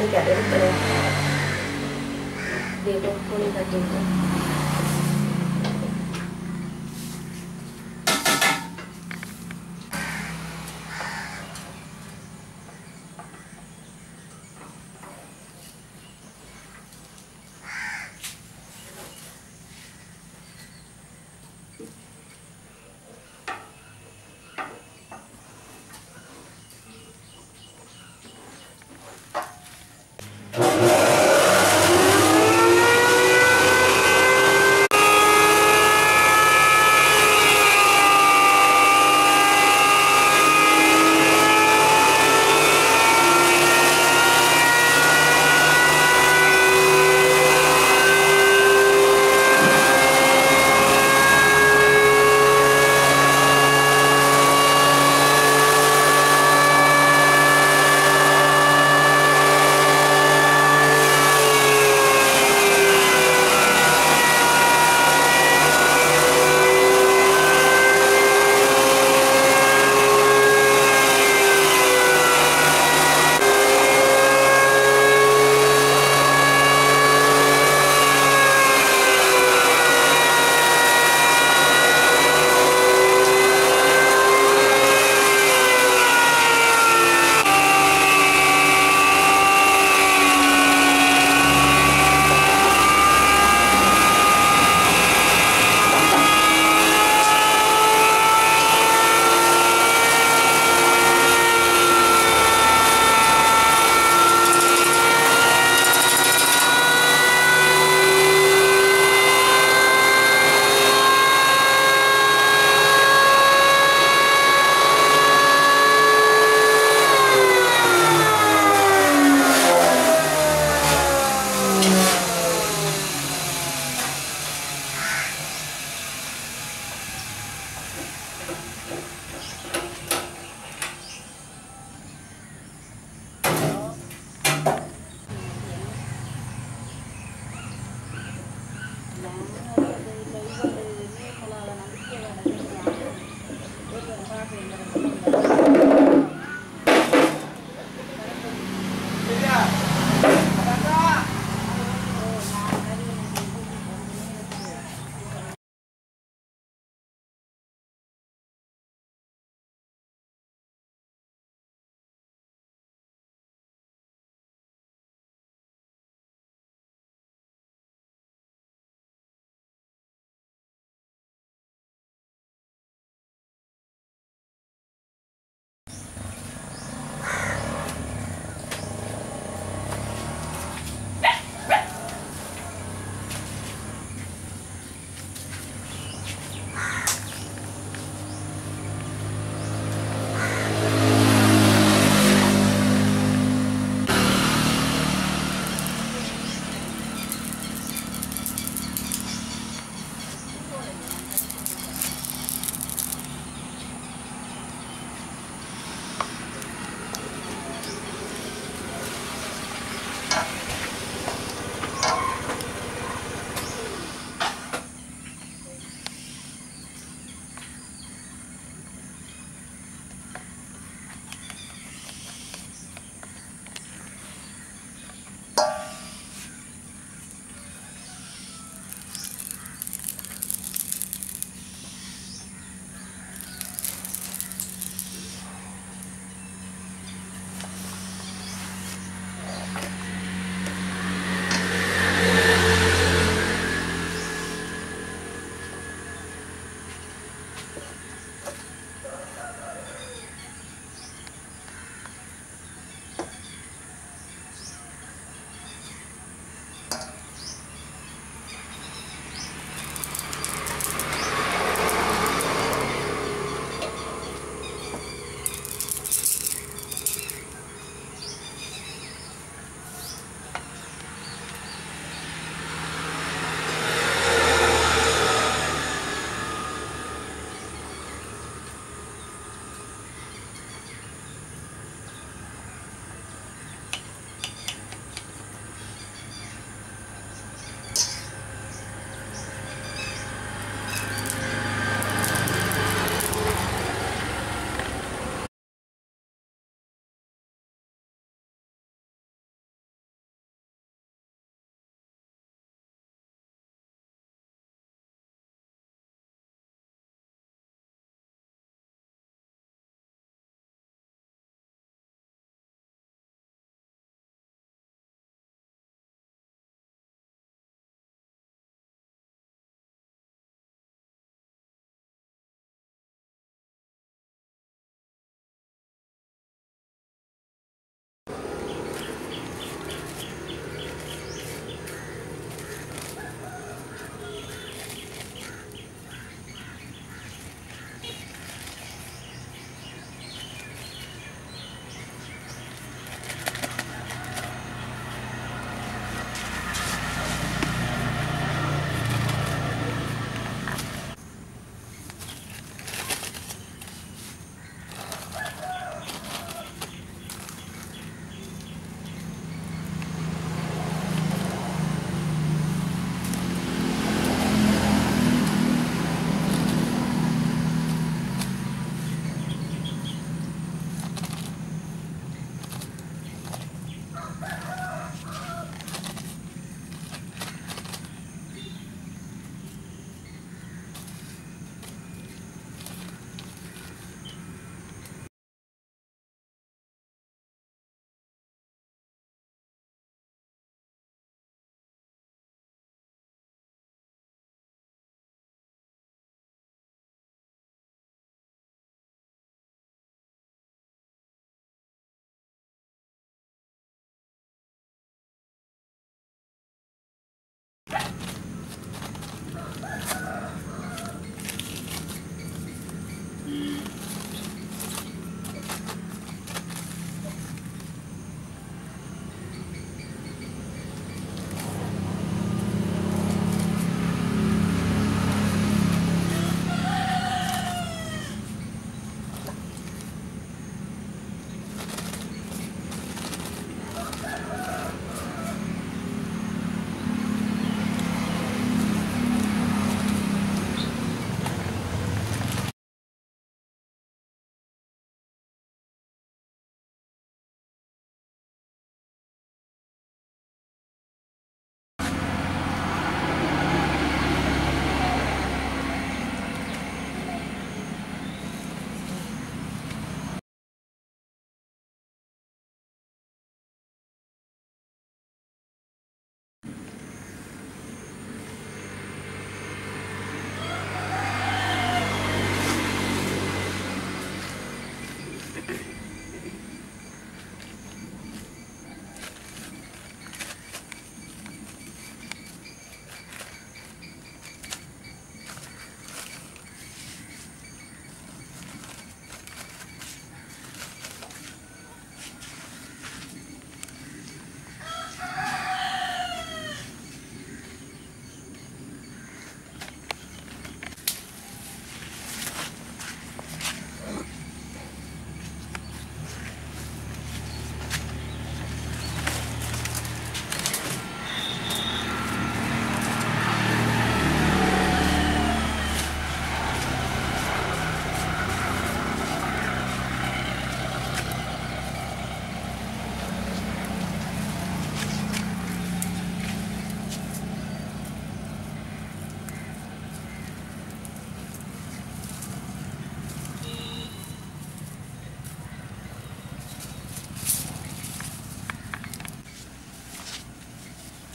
ni kat daripada dia tu pun kat dia. tu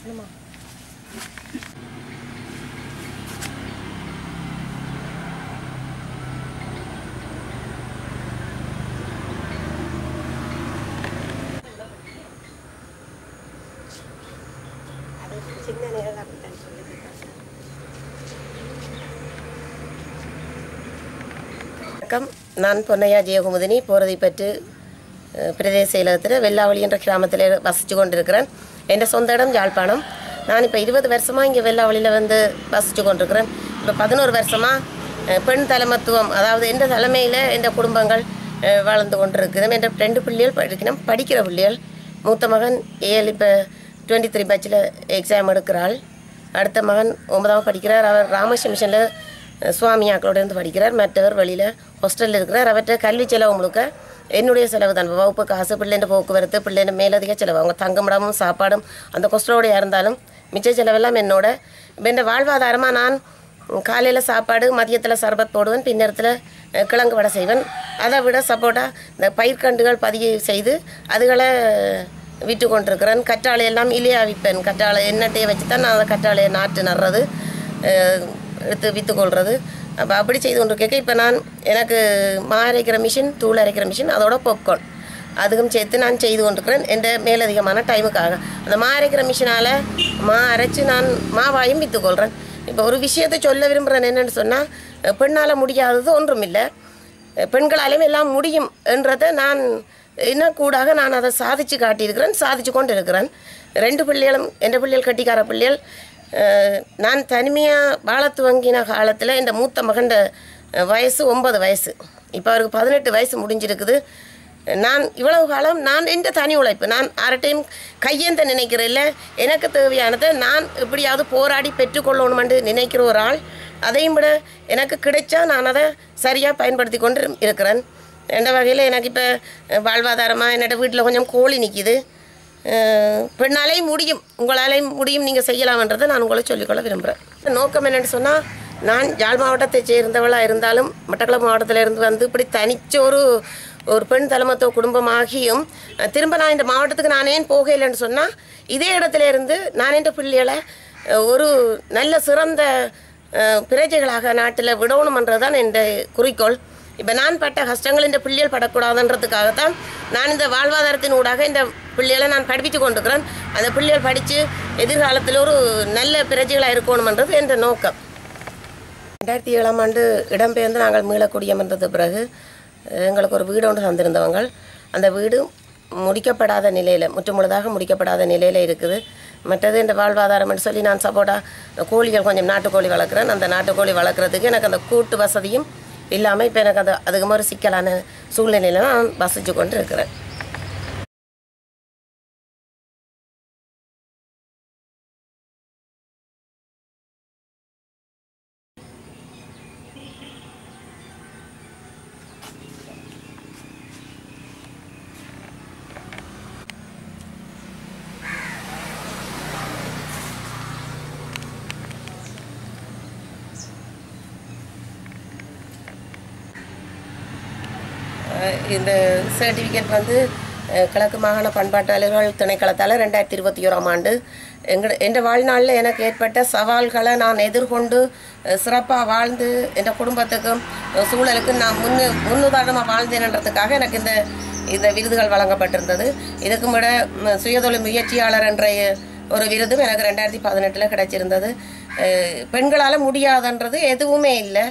பேசணுமா வணக்கம். நான் பொன்னையா ஜெயகுமுதினி போகிறதை பற்றி பிரதேச செயலகத்தில் வெள்ளாவளி என்ற கிராமத்தில் வசித்து கொண்டிருக்கிறேன். என் சொந்த இடம் யாழ்ப்பாணம் நான் இப்போ இருபது வருஷமாக இங்கே வெள்ளாவளியில் வந்து வசித்து கொண்டிருக்கிறேன் இப்போ பதினோரு வருஷமாக பெண் தலைமத்துவம் அதாவது எந்த தலைமையில் எந்த குடும்பங்கள் வளர்ந்து கொண்டிருக்கிறோம் என்ற ரெண்டு பிள்ளைகள் படிக்கணும் படிக்கிற பிள்ளைகள் மூத்த மகன் ஏழு இப்போ டுவெண்ட்டி த்ரீ பேட்சில் எக்ஸாம் எடுக்கிறாள் அடுத்த மகன் ஒன்பதாம் படிக்கிறார் அவர் ராமகிருஷ்ண மிஷனில் சுவாமியாக்களோட இருந்து படிக்கிறார் மற்றவர் வெளியில் ஹாஸ்டலில் இருக்கிறார் அவர்கிட்ட கல்வி செலவு முழுக்க என்னுடைய செலவு தான். வகுப்பு காசு பிள்ளைன்ற போக்குவரத்து பிள்ளைன்ற மேலதிக செலவு. அவங்க தங்குமிடமும் சாப்பாடும் அந்த கொஸ்டலோடையாக இருந்தாலும் மிச்ச செலவெல்லாம் என்னோட. இப்போ இந்த வாழ்வாதாரமாக நான் காலையில் சாப்பாடு மதியத்தில் சர்பத் போடுவேன். பின்னரத்தில் கிழங்கு வடை செய்வேன். அதை விட சப்போட்டா இந்த பயிர்கண்டுகள் பதிவு செய்து அதுகளை விட்டு கொண்டிருக்கிறேன். கற்றாழை எல்லாம் இலையா விற்பேன். கற்றாழை எண்ணெட்டையை வச்சு தான் நான் அந்த கற்றாழையை நாட்டு நடுறது எடுத்து விற்று கொள்வது அப்போ அப்படி செய்து கொண்டிருக்கேன். இப்போ நான் எனக்கு மா அரைக்கிற மிஷின் தூள் அரைக்கிற மிஷின் அதோட பாப்கார்ன் அதுக்கும் சேர்த்து நான் செய்து கொண்டிருக்கிறேன். என்ற மேலதிகமான டைமுக்காக அந்த மா அரைக்கிற மிஷினால் மா அரைச்சு நான் மாவாயும் விற்றுக்கொள்கிறேன் இப்போ ஒரு விஷயத்தை சொல்ல விரும்புகிறேன் என்னென்னு சொன்னால் பெண்ணால் முடியாதது ஒன்றும் இல்லை பெண்களாலேயும் எல்லாம் முடியும் என்றதை நான் இன்னும் கூடாக நான் அதை சாதிச்சு காட்டியிருக்கிறேன் சாதிச்சு கொண்டு இருக்கிறேன் ரெண்டு பிள்ளைகளும் எந்த பிள்ளைகள் கட்டிக்கார பிள்ளைகள் நான் தனிமையாக வாழ துவங்கின காலத்தில் இந்த மூத்த மகண்ட வயசு ஒன்பது வயசு. இப்போ அவருக்கு பதினெட்டு வயசு முடிஞ்சிருக்குது. நான் இவ்வளவு காலம் நான் எந்த தனி உழைப்பு நான் அரட்டையும் கையேந்த நினைக்கிறேன் இல்லை. எனக்கு தேவையானதை நான் எப்படியாவது போராடி பெற்றுக்கொள்ளணுமென்று நினைக்கிற ஒரு ஆள். அதையும் விட எனக்கு கிடைச்சா நான் அதை சரியாக பயன்படுத்தி கொண்டு இருக்கிறேன். எந்த வகையில் எனக்கு இப்போ வாழ்வாதாரமாக என்னோட வீட்டில் கொஞ்சம் கோழி நிற்கிது பெண்ணாலையும் முடியும் உங்களாலேயும் முடியும் நீங்கள் செய்யலாம்ன்றதை நான் உங்களை சொல்லிக்கொள்ள விரும்புகிறேன் நோக்கம் என்னென்னு சொன்னால் நான் யாழ் மாவட்டத்தை சேர்ந்தவளாக இருந்தாலும் மட்டக்களப்பு மாவட்டத்தில் இருந்து வந்து இப்படி தனிச்ச ஒரு ஒரு பெண் தலைமத்துவ குடும்பமாகியும் திரும்ப நான் இந்த மாவட்டத்துக்கு நான் ஏன் போகலைன்னு சொன்னால் இதே இடத்துல இருந்து நான் என்ற பிள்ளைகளை ஒரு நல்ல சிறந்த பிரஜைகளாக நாட்டில் விடணுமன்றது தான் என் குறிக்கோள். இப்போ நான் பட்ட கஷ்டங்கள் இந்த பிள்ளைகள் படக்கூடாதுன்றதுக்காகத்தான் நான் இந்த வாழ்வாதாரத்தின் ஊடாக இந்த பிள்ளைகளை நான் படிப்பித்து கொண்டிருக்கிறேன். அந்த பிள்ளைகள் படித்து எதிர்காலத்தில் ஒரு நல்ல பிரஜைகளாக இருக்கணுமன்றது என்ற நோக்கம். ரெண்டாயிரத்தி ஏழாம் ஆண்டு இடம்பெயர்ந்து நாங்கள் மீளக்குடியமர்ந்தது பிறகு எங்களுக்கு ஒரு வீடு ஒன்று தந்திருந்தவங்க அந்த வீடு முடிக்கப்படாத நிலையில் முற்றுமுழுதாக முடிக்கப்படாத நிலையில் இருக்குது. மற்றது இந்த வாழ்வாதாரம்னு சொல்லி நான் சப்போட்டா கோழிகள் கொஞ்சம் நாட்டுக்கோழி வளர்க்குறேன். அந்த நாட்டுக்கோழி வளர்க்குறதுக்கு எனக்கு அந்த கூட்டு வசதியும் இல்லாமல் இப்போ எனக்கு அது அதுக்கு ஒரு சிக்கலான சூழ்நிலையில் நான் வசித்து கொண்டு இருக்கிறேன் இந்த சர்டிஃபிகேட் வந்து கிழக்கு மாகாண பண்பாட்டாளர்கள் திணைக்களத்தால் ரெண்டாயிரத்தி இருபத்தி ஓராம் ஆண்டு. எங்கள் என் வாழ்நாளில் எனக்கு ஏற்பட்ட சவால்களை நான் எதிர்கொண்டு சிறப்பாக வாழ்ந்து என் குடும்பத்துக்கும் சூழலுக்கும் நான் முன்னு முன்னுதாரணமாக வாழ்ந்தேன்ன்றதுக்காக எனக்கு இந்த இந்த விருதுகள் வழங்கப்பட்டிருந்தது. இதுக்கும் விட சுயதொழில் முயற்சியாளர் என்ற ஒரு விருதும் எனக்கு ரெண்டாயிரத்தி பதினெட்டில் கிடைச்சிருந்தது. பெண்களால் முடியாதுன்றது எதுவுமே இல்லை.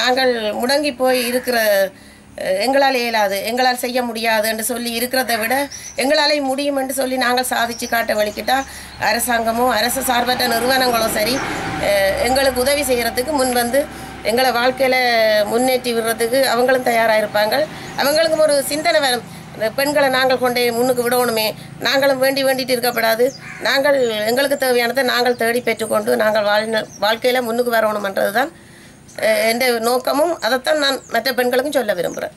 நாங்கள் முடங்கி போய் இருக்கிற எங்களால் இயலாது எங்களால் செய்ய முடியாது என்று சொல்லி இருக்கிறத விட எங்களாலே முடியும் என்று சொல்லி நாங்கள் சாதிச்சு காட்ட வழிக்கிட்டால் அரசாங்கமோ அரசு சார்பற்ற நிறுவனங்களோ சரி எங்களுக்கு உதவி செய்கிறதுக்கு முன் வந்து எங்களை வாழ்க்கையில் முன்னேற்றி விடுறதுக்கு அவங்களும் தயாராக இருப்பாங்க. அவங்களுக்கும் ஒரு சிந்தனை வரும் பெண்களை நாங்கள் கொண்டே முன்னுக்கு விடணுமே. நாங்களும் வேண்டி வேண்டிட்டு இருக்கப்படாது. நாங்கள் எங்களுக்கு தேவையானதை நாங்கள் தேடி பெற்றுக்கொண்டு நாங்கள் வாழ் வாழ்க்கையில் முன்னுக்கு வரணுமன்றது தான் என்ற நோக்கமும் அதைத்தான் நான் மற்ற பெண்களுக்கும் சொல்ல விரும்புகிறேன்